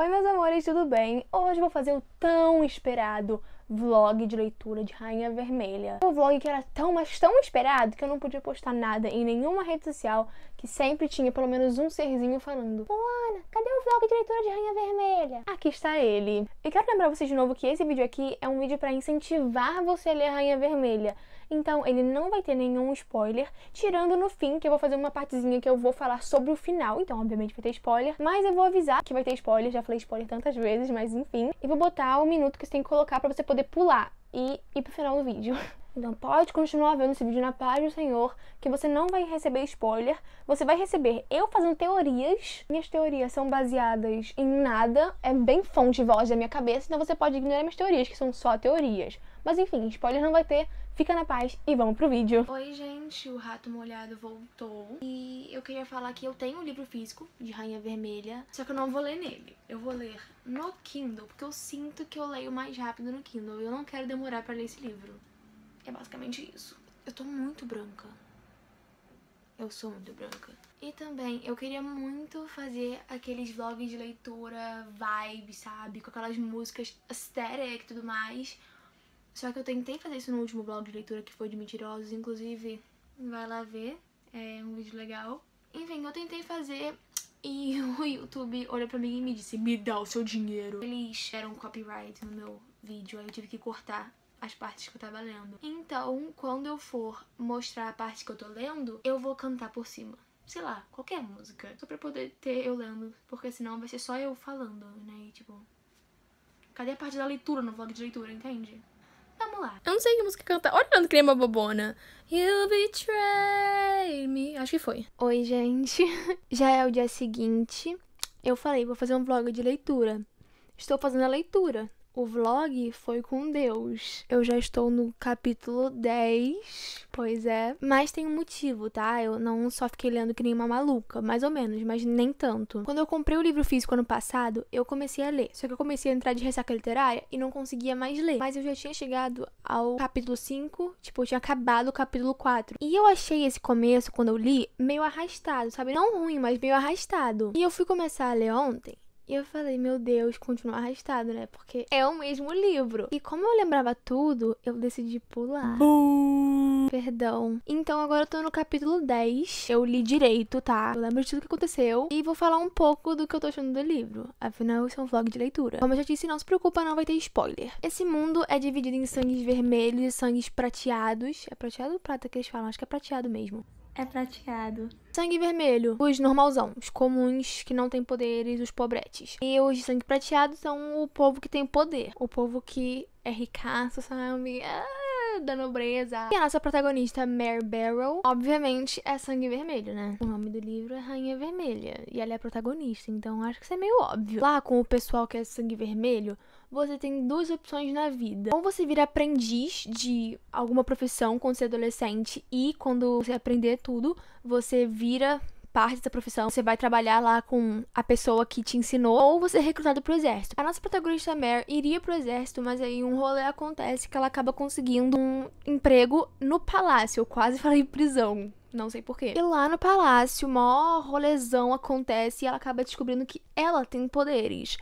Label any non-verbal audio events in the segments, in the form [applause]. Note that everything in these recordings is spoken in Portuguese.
Oi, meus amores, tudo bem? Hoje vou fazer o tão esperado vlog de leitura de Rainha Vermelha. O vlog que era tão, mas tão esperado que eu não podia postar nada em nenhuma rede social que sempre tinha pelo menos um serzinho falando Luana, cadê o vlog de leitura de Rainha Vermelha? Aqui está ele. E quero lembrar vocês de novo que esse vídeo aqui é um vídeo para incentivar você a ler Rainha Vermelha. Então, ele não vai ter nenhum spoiler, tirando no fim, que eu vou fazer uma partezinha que eu vou falar sobre o final. Então, obviamente, vai ter spoiler, mas eu vou avisar que vai ter spoiler. Já falei spoiler tantas vezes, mas enfim. E vou botar o minuto que você tem que colocar para você poder pular e ir pro final do vídeo. [laughs] Então pode continuar vendo esse vídeo na paz do Senhor, que você não vai receber spoiler. Você vai receber eu fazendo teorias. Minhas teorias são baseadas em nada, é bem fonte de voz da minha cabeça, então você pode ignorar minhas teorias, que são só teorias. Mas enfim, spoiler não vai ter, Fica na paz e vamos pro vídeo. Oi, gente, o Rato Molhado voltou. E eu queria falar que eu tenho um livro físico de Rainha Vermelha, só que eu não vou ler nele. Eu vou ler no Kindle, porque eu sinto que eu leio mais rápido no Kindle. Eu não quero demorar pra ler esse livro. É basicamente isso. Eu tô muito branca. Eu sou muito branca. E também eu queria muito fazer aqueles vlogs de leitura vibe, sabe? Com aquelas músicas aesthetic e tudo mais. Só que eu tentei fazer isso no último blog de leitura que foi de mentirosos, inclusive vai lá ver, é um vídeo legal. Enfim, eu tentei fazer e [laughs] o YouTube olhou pra mim e me disse, me dá o seu dinheiro. Eles deram copyright no meu vídeo, aí eu tive que cortar as partes que eu tava lendo. Então, quando eu for mostrar a parte que eu tô lendo, eu vou cantar por cima. Sei lá, qualquer música. Só pra poder ter eu lendo, porque senão vai ser só eu falando, né? E, tipo, cadê a parte da leitura no vlog de leitura, entende? Vamos lá. Eu não sei que música canta. Olha que nem uma bobona. You betray me. Acho que foi. Oi, gente. [laughs] Já é o dia seguinte. Eu falei, vou fazer um vlog de leitura. Estou fazendo a leitura. O vlog foi com Deus. Eu já estou no capítulo 10. Pois é. Mas tem um motivo, tá? Eu não só fiquei lendo que nem uma maluca, mais ou menos, mas nem tanto. Quando eu comprei o livro físico ano passado, eu comecei a ler. Só que eu comecei a entrar de ressaca literária e não conseguia mais ler. Mas eu já tinha chegado ao capítulo 5, tipo, eu tinha acabado o capítulo 4. E eu achei esse começo, quando eu li, meio arrastado, sabe? Não ruim, mas meio arrastado. E eu fui começar a ler ontem. E eu falei, meu Deus, continua arrastado, né? Porque é o mesmo livro. E como eu lembrava tudo, eu decidi pular. Bum. Perdão. Então agora eu tô no capítulo 10. Eu li direito, tá? Eu lembro de tudo que aconteceu. E vou falar um pouco do que eu tô achando do livro. Afinal, isso é um vlog de leitura. Como eu já disse, não se preocupa, não vai ter spoiler. Esse mundo é dividido em sangues vermelhos e sangues prateados. É prateado ou prata que eles falam? Acho que é prateado mesmo é prateado. Sangue vermelho, os normalzão, os comuns que não têm poderes, os pobretes. E os de sangue prateado são o povo que tem poder, o povo que é ricaço, sabe? Ah, da nobreza. E a nossa protagonista, Mare Barrow, obviamente é sangue vermelho, né? O nome do livro é Rainha Vermelha e ela é a protagonista, então acho que isso é meio óbvio. Lá com o pessoal que é sangue vermelho, você tem duas opções na vida. Ou você vira aprendiz de alguma profissão quando você é adolescente e quando você aprender tudo, você vira parte dessa profissão, você vai trabalhar lá com a pessoa que te ensinou, ou você é recrutado pro exército. A nossa protagonista Mare iria pro exército, mas aí um rolê acontece que ela acaba conseguindo um emprego no palácio. Eu quase falei prisão. Não sei porquê. E lá no palácio, o maior rolezão acontece e ela acaba descobrindo que ela tem poderes.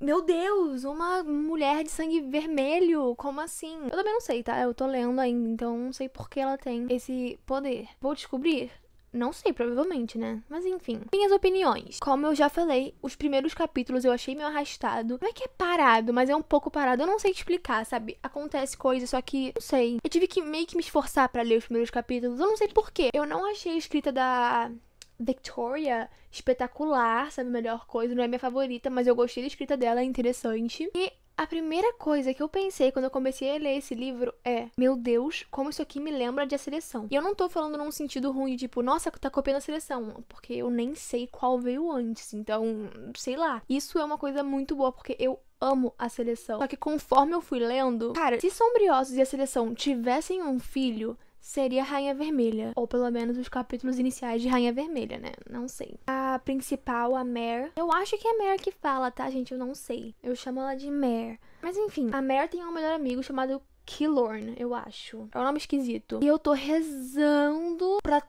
Meu Deus, uma mulher de sangue vermelho? Como assim? Eu também não sei, tá? Eu tô lendo ainda, então não sei por que ela tem esse poder. Vou descobrir? Não sei, provavelmente, né? Mas enfim. Minhas opiniões. Como eu já falei, os primeiros capítulos eu achei meio arrastado. Não é que é parado, mas é um pouco parado. Eu não sei explicar, sabe? Acontece coisas, só que não sei. Eu tive que meio que me esforçar para ler os primeiros capítulos. Eu não sei porquê. Eu não achei a escrita da Victoria espetacular, sabe? Melhor coisa, não é minha favorita, mas eu gostei da escrita dela, é interessante. E a primeira coisa que eu pensei quando eu comecei a ler esse livro é: Meu Deus, como isso aqui me lembra de a seleção. E eu não tô falando num sentido ruim, tipo, nossa, tá copiando a seleção, porque eu nem sei qual veio antes, então, sei lá. Isso é uma coisa muito boa, porque eu amo a seleção. Só que conforme eu fui lendo, cara, se Sombriosos e a seleção tivessem um filho, seria Rainha Vermelha. Ou pelo menos os capítulos iniciais de Rainha Vermelha, né? Não sei. A principal, a Mare. Eu acho que é a Mare que fala, tá, gente? Eu não sei. Eu chamo ela de Mare. Mas enfim, a Mare tem um melhor amigo chamado Killorn, eu acho. É um nome esquisito. E eu tô rezando pra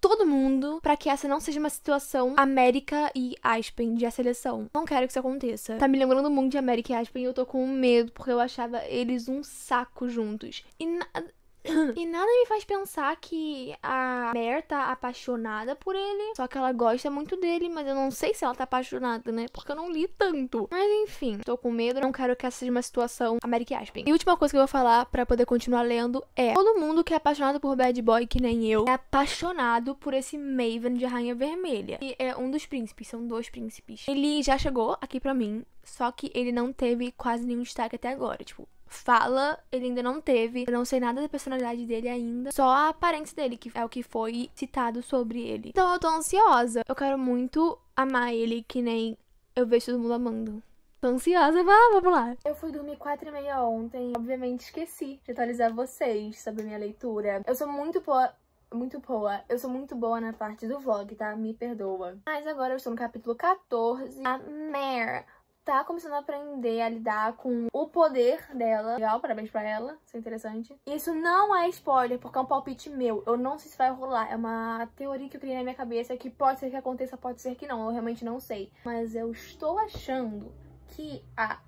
todo mundo para que essa não seja uma situação América e Aspen de a seleção. Não quero que isso aconteça. Tá me lembrando muito de América e Aspen e eu tô com medo porque eu achava eles um saco juntos. E nada [coughs] e nada me faz pensar que a Mer tá apaixonada por ele. Só que ela gosta muito dele, mas eu não sei se ela tá apaixonada, né? Porque eu não li tanto. Mas enfim, tô com medo, não quero que essa seja uma situação American Aspen. E a última coisa que eu vou falar para poder continuar lendo é: todo mundo que é apaixonado por Bad Boy, que nem eu, é apaixonado por esse Maven de Rainha Vermelha. E é um dos príncipes, são dois príncipes. Ele já chegou aqui pra mim, só que ele não teve quase nenhum destaque até agora. Tipo, fala, ele ainda não teve. Eu não sei nada da personalidade dele ainda. Só a aparência dele, que é o que foi citado sobre ele. Então eu tô ansiosa. Eu quero muito amar ele, que nem eu vejo todo mundo amando. Tô ansiosa, vá, vamos lá. Eu fui dormir quatro e meia ontem. Obviamente esqueci de atualizar vocês sobre a minha leitura. Eu sou muito boa muito boa. Eu sou muito boa na parte do vlog, tá? Me perdoa. Mas agora eu estou no capítulo 14. A Mare tá começando a aprender a lidar com o poder dela. Legal, parabéns pra ela, isso é interessante. Isso não é spoiler, porque é um palpite meu. Eu não sei se vai rolar. É uma teoria que eu criei na minha cabeça que pode ser que aconteça, pode ser que não. Eu realmente não sei. Mas eu estou achando que a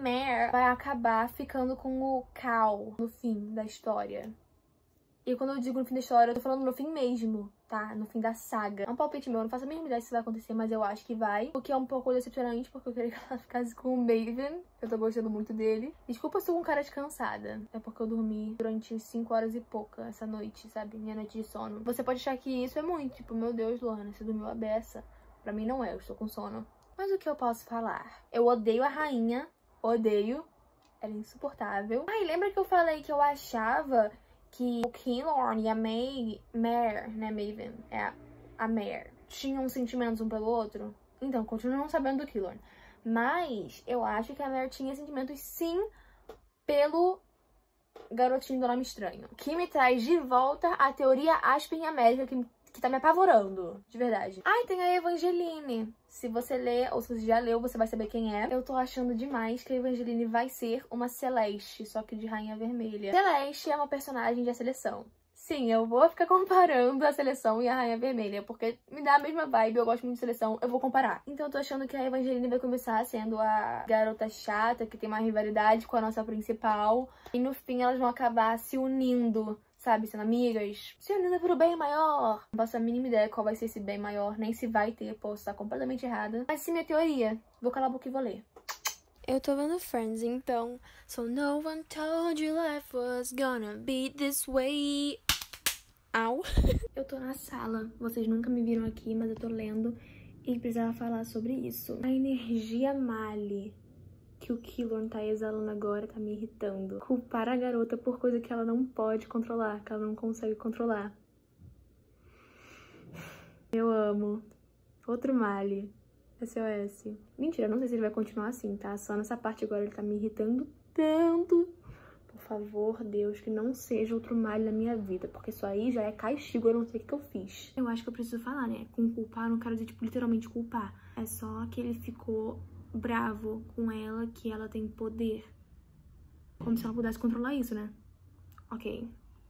Mare vai acabar ficando com o Cal no fim da história. E quando eu digo no fim da história, eu tô falando no fim mesmo, tá? No fim da saga. É um palpite meu, eu não faço a mínima ideia se vai acontecer, mas eu acho que vai. O que é um pouco decepcionante, porque eu queria [laughs] que ela ficasse com o Maven. Eu tô gostando muito dele. Desculpa se eu tô com cara de cansada. É porque eu dormi durante 5 horas e pouca essa noite, sabe? Minha noite de sono. Você pode achar que isso é muito. Tipo, meu Deus, Luana, você dormiu a beça. Pra mim não é, eu estou com sono. Mas o que eu posso falar? Eu odeio a rainha. Odeio. Ela é insuportável. Ai, lembra que eu falei que eu achava que o Killorn e a May, Mare, né, Maven, é a, Mare, tinham sentimentos um pelo outro. Então, continuo não sabendo do Killorn. Mas eu acho que a Mare tinha sentimentos sim pelo garotinho do nome estranho. Que me traz de volta a teoria Aspen América, que que tá me apavorando, de verdade. Ai, tem a Evangeline. Se você ler, ou se você já leu, você vai saber quem é. Eu tô achando demais que a Evangeline vai ser uma Celeste, só que de Rainha Vermelha. Celeste é uma personagem de seleção. Sim, eu vou ficar comparando a seleção e a Rainha Vermelha, porque me dá a mesma vibe, eu gosto muito de seleção, eu vou comparar. Então eu tô achando que a Evangeline vai começar sendo a garota chata, que tem uma rivalidade com a nossa principal, e no fim elas vão acabar se unindo sabe, sendo amigas, se unindo por um bem maior. Não faço a mínima ideia qual vai ser esse bem maior, nem se vai ter, posso estar completamente errada. Mas sim, minha teoria. Vou calar a boca e vou ler. Eu tô vendo Friends, então. So no one told you life was gonna be this way. Au. [laughs] eu tô na sala. Vocês nunca me viram aqui, mas eu tô lendo e precisava falar sobre isso. A energia Mali que o Killorn tá exalando agora tá me irritando. Culpar a garota por coisa que ela não pode controlar, que ela não consegue controlar. Eu amo. Outro Mali. SOS. Mentira, não sei se ele vai continuar assim, tá? Só nessa parte agora ele tá me irritando tanto. Por favor, Deus, que não seja outro mal na minha vida, porque isso aí já é castigo, eu não sei o que eu fiz. Eu acho que eu preciso falar, né? Com culpar, eu não quero dizer, tipo, literalmente culpar. É só que ele ficou bravo com ela que ela tem poder. Como se ela pudesse controlar isso, né? Ok.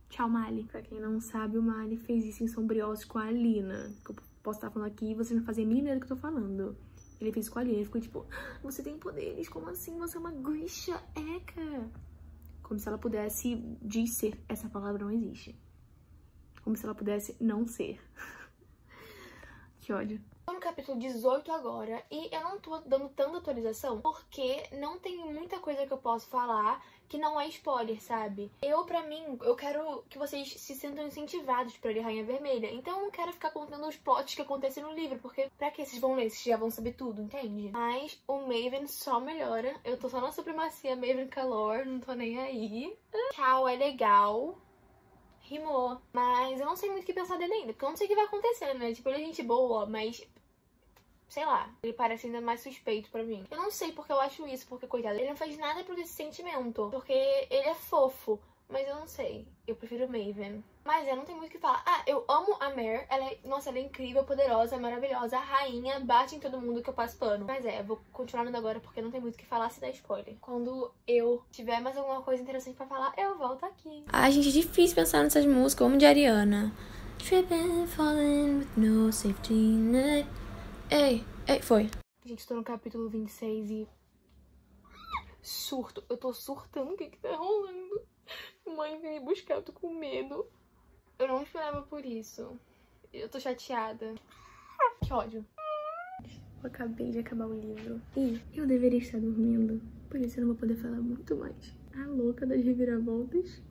Tchau, Mali. Pra quem não sabe, o Mali fez isso em Sombrios com a Alina. Que eu posso estar falando aqui e vocês não fazem a mínima ideia do que eu tô falando. Ele fez com a Alina. Ele ficou tipo, ah, você tem poderes? Como assim? Você é uma Grisha Eka. Como se ela pudesse dizer. Essa palavra não existe. Como se ela pudesse não ser. [laughs] que ódio. No capítulo 18 agora e eu não tô dando tanta atualização porque não tem muita coisa que eu posso falar que não é spoiler, sabe? Eu, pra mim, eu quero que vocês se sintam incentivados pra ler Rainha Vermelha. Então eu não quero ficar contando os plots que acontecem no livro, porque pra que vocês vão ler se já vão saber tudo, entende? Mas o Maven só melhora. Eu tô só na supremacia Maven Calor, não tô nem aí. Tchau, é legal rimou. Mas eu não sei muito o que pensar dele ainda, porque eu não sei o que vai acontecer, né? Tipo, ele é gente boa, mas sei lá, ele parece ainda mais suspeito pra mim. Eu não sei porque eu acho isso, porque, coitado, ele não faz nada por esse sentimento. Porque ele é fofo, mas eu não sei. Eu prefiro Maven. Mas eu não tenho muito o que falar. Ah, eu amo a Mare. Ela é, nossa, ela é incrível, poderosa, maravilhosa. Rainha bate em todo mundo que eu passo pano. Mas é, vou continuar lendo agora porque não tem muito o que falar se der spoiler. Quando eu tiver mais alguma coisa interessante pra falar, eu volto aqui. Ai, gente, é difícil pensar nessas músicas, como de Ariana. Tripping, falling with no safety net. Ei, ei, foi. Gente, tô no capítulo 26 e. Surto. Eu tô surtando. O que que tá rolando? Mãe veio me buscar, eu tô com medo. Eu não esperava por isso. Eu tô chateada. Que ódio. Eu acabei de acabar o livro. E eu deveria estar dormindo. Por isso eu não vou poder falar muito mais. A louca das reviravoltas.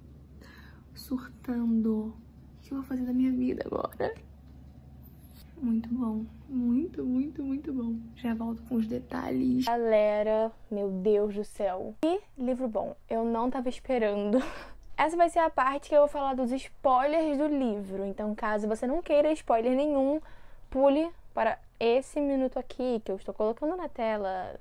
Surtando. O que eu vou fazer da minha vida agora? Muito bom. Muito, muito, muito bom. Já volto com os detalhes. Galera, meu Deus do céu. Que livro bom. Eu não tava esperando. [laughs] Essa vai ser a parte que eu vou falar dos spoilers do livro. Então, caso você não queira spoiler nenhum, pule para esse minuto aqui que eu estou colocando na tela.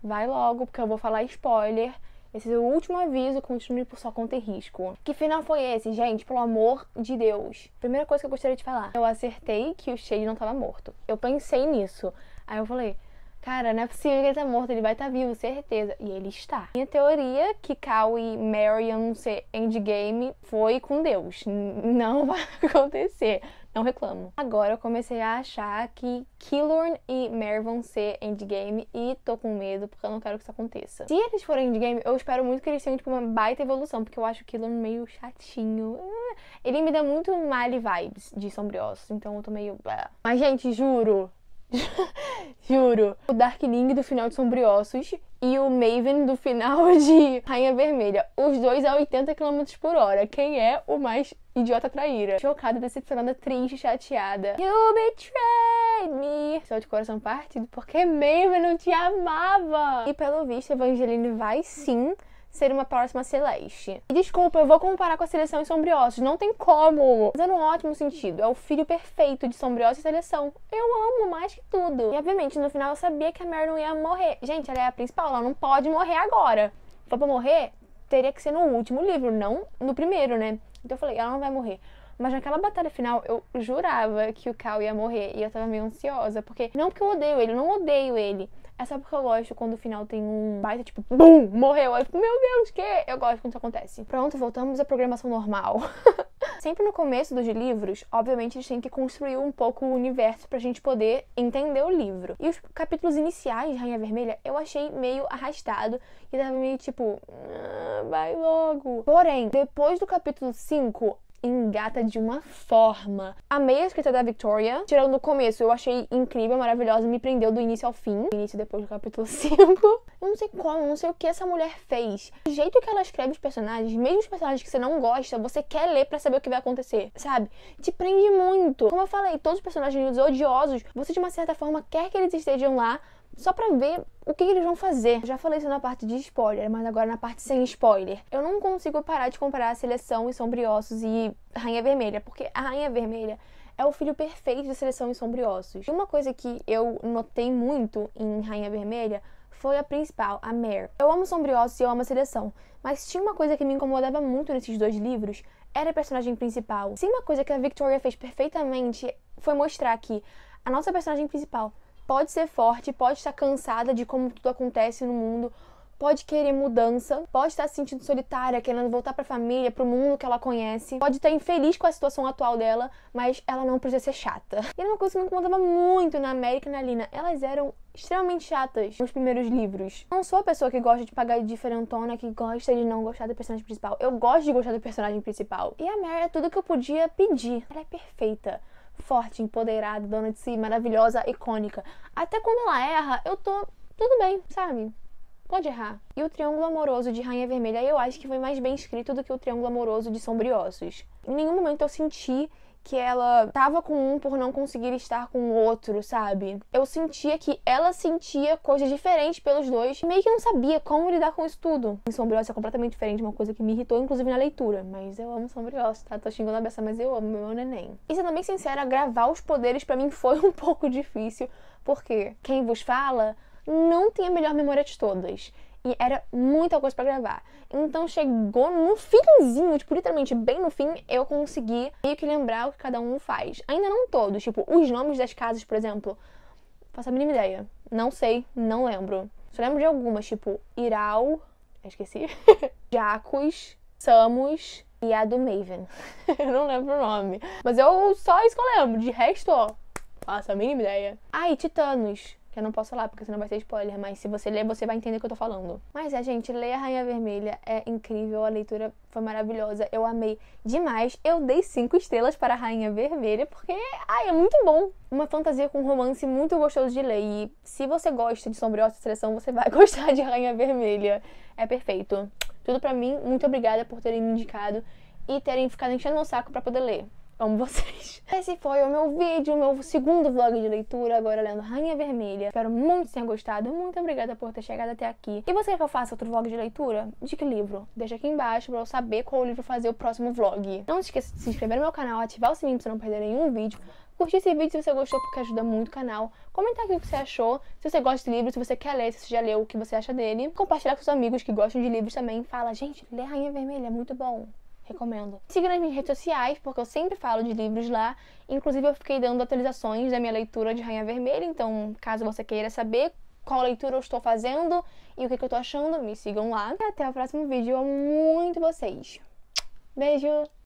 Vai logo, porque eu vou falar spoiler. Esse é o último aviso, continue por sua conta e risco. Que final foi esse, gente? Pelo amor de Deus. Primeira coisa que eu gostaria de falar. Eu acertei que o Shade não estava morto. Eu pensei nisso. Aí eu falei, cara, não é possível que ele tá morto, ele vai estar tá vivo, certeza. E ele está. Minha teoria que Cal e Marion ser endgame foi com Deus. Não [laughs] vai acontecer. Não reclamo. Agora eu comecei a achar que Killorn e Mare vão ser endgame e tô com medo porque eu não quero que isso aconteça. Se eles forem endgame, eu espero muito que eles tenham tipo uma baita evolução, porque eu acho o Killorn meio chatinho. Ele me dá muito Mali vibes de sombriossos, então eu tô meio. Mas, gente, juro, [laughs] Juro. O Darkling do final de Sombriossos e o Maven do final [laughs] de Rainha Vermelha. Os dois a 80 km por hora. Quem é o mais idiota traíra? Chocada, decepcionada, triste, chateada. You betrayed me. Só de coração partido porque Maven não te amava. E pelo visto, Evangeline vai sim ser uma próxima Celeste. E desculpa, eu vou comparar com a seleção em Sombriossos, não tem como. Mas é um ótimo sentido, é o filho perfeito de Sombriossos e seleção. Eu amo mais que tudo. E obviamente, no final eu sabia que a Mary não ia morrer. Gente, ela é a principal, ela não pode morrer agora. For pra morrer, teria que ser no último livro, não no primeiro, né? Então eu falei, ela não vai morrer. Mas naquela batalha final, eu jurava que o Cal ia morrer. E eu tava meio ansiosa. Porque. Não porque eu odeio ele, eu não odeio ele. É só porque eu gosto quando o final tem um baita, tipo, BUM! Morreu. Eu fico, meu Deus, que? Eu gosto quando isso acontece. Pronto, voltamos à programação normal. [laughs] Sempre no começo dos livros, obviamente, eles têm que construir um pouco o universo pra gente poder entender o livro. E os capítulos iniciais de Rainha Vermelha eu achei meio arrastado e tava meio tipo, ah, vai logo. Porém, depois do capítulo 5, engata de uma forma. Amei a escrita da Victoria. Tirando no começo, eu achei incrível, maravilhosa, me prendeu do início ao fim. início depois do capítulo [laughs] 5. Eu não sei como, não sei o que essa mulher fez. O jeito que ela escreve os personagens, mesmo os personagens que você não gosta, você quer ler para saber o que vai acontecer, sabe? Te prende muito. Como eu falei, todos os personagens odiosos, você de uma certa forma quer que eles estejam lá só pra ver o que eles vão fazer. Já falei isso na parte de spoiler, mas agora na parte sem spoiler. Eu não consigo parar de comparar a seleção e Sombriossos e Rainha Vermelha, porque a Rainha Vermelha é o filho perfeito de seleção e Sombriossos. E uma coisa que eu notei muito em Rainha Vermelha foi a principal, a Mare. Eu amo Sombriossos e eu amo a seleção, mas tinha uma coisa que me incomodava muito nesses dois livros, era a personagem principal. Sim, uma coisa que a Victoria fez perfeitamente foi mostrar que a nossa personagem principal pode ser forte, pode estar cansada de como tudo acontece no mundo, pode querer mudança, pode estar se sentindo solitária, querendo voltar para a família, para o mundo que ela conhece, pode estar infeliz com a situação atual dela, mas ela não precisa ser chata. E era uma coisa que me incomodava muito na América e na Lina. Elas eram extremamente chatas nos primeiros livros. Não sou a pessoa que gosta de pagar de diferentona, que gosta de não gostar do personagem principal. Eu gosto de gostar do personagem principal. E a Mary é tudo que eu podia pedir. Ela é perfeita forte, empoderada, dona de si, maravilhosa, icônica. Até quando ela erra, eu tô tudo bem, sabe? Pode errar. E o triângulo amoroso de Rainha Vermelha eu acho que foi mais bem escrito do que o triângulo amoroso de Sombriosos. Em nenhum momento eu senti que ela tava com um por não conseguir estar com o outro, sabe? Eu sentia que ela sentia coisas diferentes pelos dois, e meio que não sabia como lidar com isso tudo. Em Sombriosa é completamente diferente, uma coisa que me irritou, inclusive na leitura. Mas eu amo Sombriosa, tá? Tô xingando a beça, mas eu amo meu neném. E sendo bem sincera, gravar os poderes para mim [laughs] foi um pouco difícil, porque quem vos fala não tem a melhor memória de todas. E era muita coisa para gravar. Então chegou no finzinho, tipo, literalmente bem no fim, eu consegui meio que lembrar o que cada um faz. Ainda não todos, tipo, os nomes das casas, por exemplo, faço a mínima ideia. Não sei, não lembro. Só lembro de algumas, tipo, Iral, esqueci, [laughs] Jacos, Samus e a do Maven. [laughs] eu não lembro o nome. Mas eu só isso que eu lembro. De resto, ó, faço a mínima ideia. Ah, e Titanos que eu não posso falar porque senão vai ser spoiler, mas se você ler, você vai entender o que eu tô falando. Mas é, gente, ler a Rainha Vermelha é incrível, a leitura foi maravilhosa, eu amei demais. Eu dei cinco estrelas para a Rainha Vermelha porque, ai, é muito bom. Uma fantasia com romance muito gostoso de ler e se você gosta de Sombreosa Seleção, você vai [laughs] gostar de Rainha Vermelha. É perfeito. Tudo para mim, muito obrigada por terem me indicado e terem ficado enchendo meu saco para poder ler. Amo vocês. [laughs] Esse foi o meu vídeo, meu segundo vlog de leitura, agora lendo Rainha Vermelha. Espero muito que tenham gostado. Muito obrigada por ter chegado até aqui. E você quer que eu faça outro vlog de leitura? De que livro? Deixa aqui embaixo pra eu saber qual livro fazer o próximo vlog. Não se esqueça de se inscrever no meu canal, ativar o sininho pra você não perder nenhum vídeo. Curtir esse vídeo se você gostou, porque ajuda muito o canal. Comentar aqui o que você achou, se você gosta de livro, se você quer ler, se você já leu, o que você acha dele. Compartilhar com seus amigos que gostam de livros também. Fala, gente, lê Rainha Vermelha, é muito bom recomendo. Siga nas minhas redes sociais, porque eu sempre falo de livros lá. Inclusive, eu fiquei dando atualizações da minha leitura de Rainha Vermelha, então, caso você queira saber qual leitura eu estou fazendo e o que, que eu estou achando, me sigam lá. E até o próximo vídeo. Eu amo muito vocês. Beijo!